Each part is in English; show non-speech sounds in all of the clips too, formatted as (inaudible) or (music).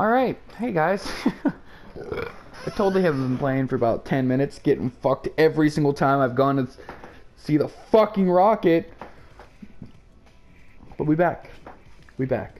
Alright, hey guys. (laughs) I totally haven't been playing for about 10 minutes, getting fucked every single time I've gone to see the fucking rocket. But we back. We back.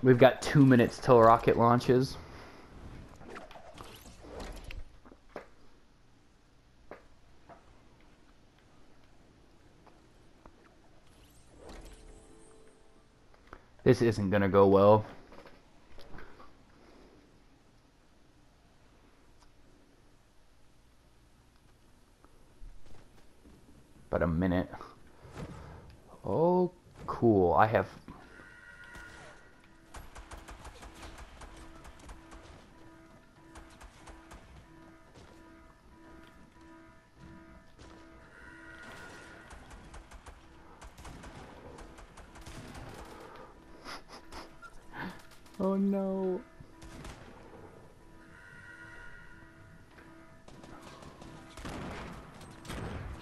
We've got two minutes till rocket launches. This isn't gonna go well. But a minute. Oh, cool. I have Oh no.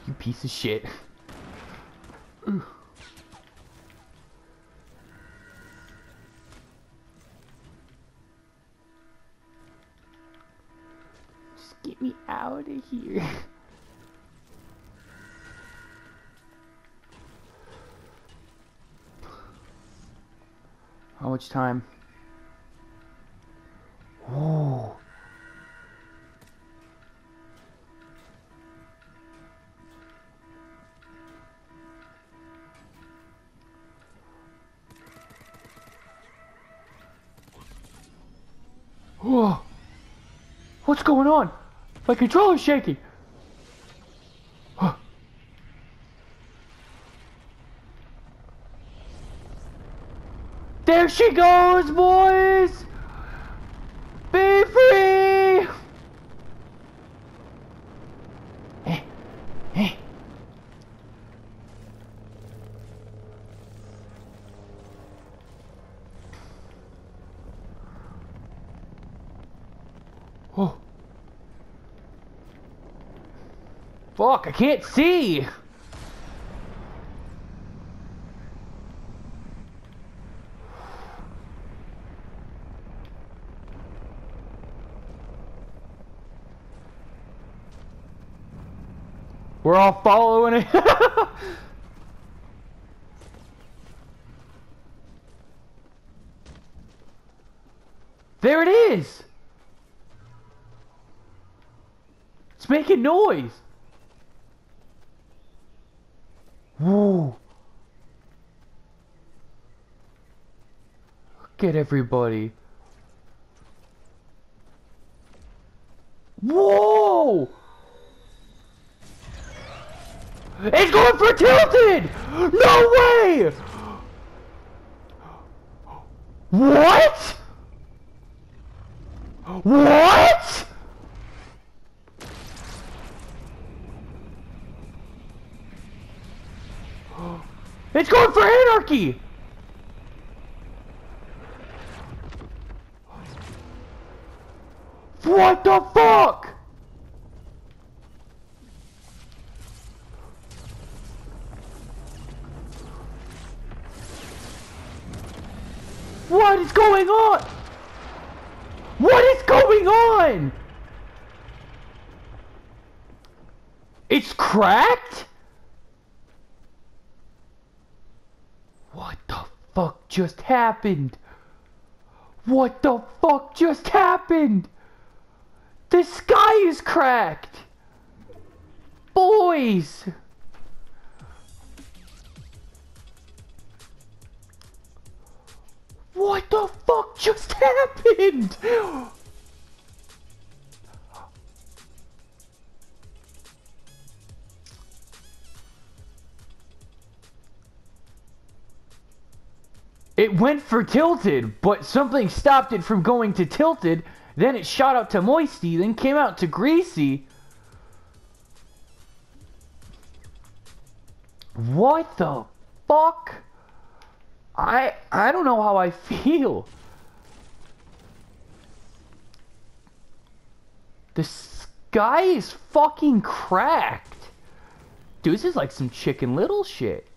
You piece of shit. (sighs) Just get me out of here. (laughs) How much time? Whoa. Whoa. What's going on? My controller's shaking. There she goes, boys! Be free! Eh, eh. Oh. Fuck, I can't see! We're all following it. (laughs) there it is. It's making noise. Whoa. Look at everybody. Whoa! Going for tilted! No way! What? What? It's going for anarchy! What the fuck? What is going on? What is going on? It's cracked? What the fuck just happened? What the fuck just happened? The sky is cracked! Boys! Just happened? It went for tilted, but something stopped it from going to tilted. Then it shot out to moisty, then came out to greasy. What the fuck? I I don't know how I (laughs) feel. The sky is fucking cracked. Dude, this is like some chicken little shit.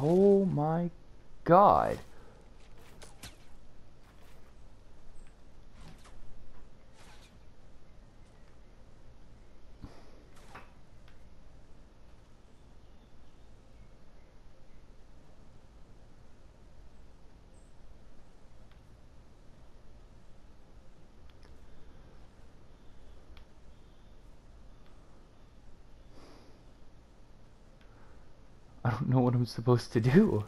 Oh my god. Don't know what I'm supposed to do.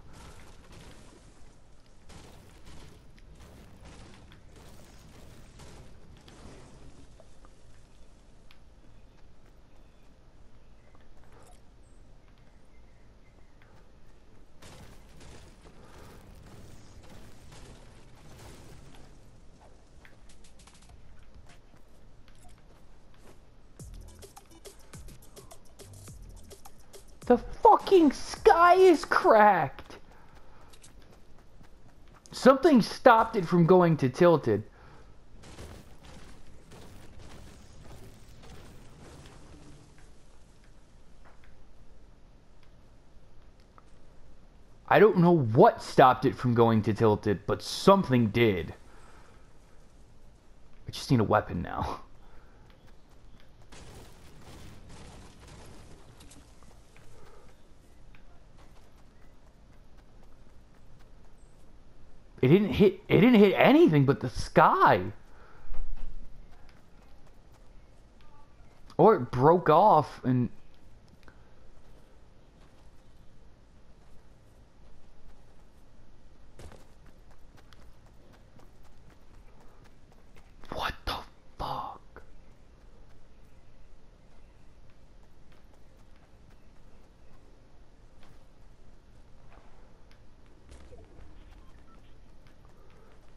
The fucking sky is cracked! Something stopped it from going to tilted. I don't know what stopped it from going to tilted, but something did. I just need a weapon now. It didn't hit it didn't hit anything but the sky. Or it broke off and What the fuck?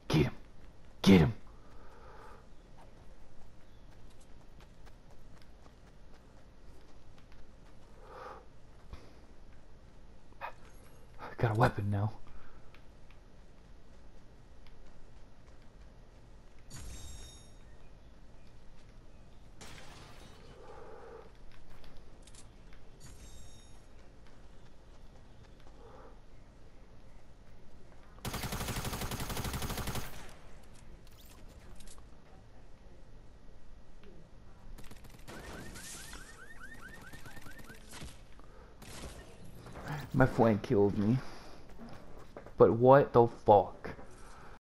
Get him. Get him. Got a weapon now. My flank killed me. But what the fuck?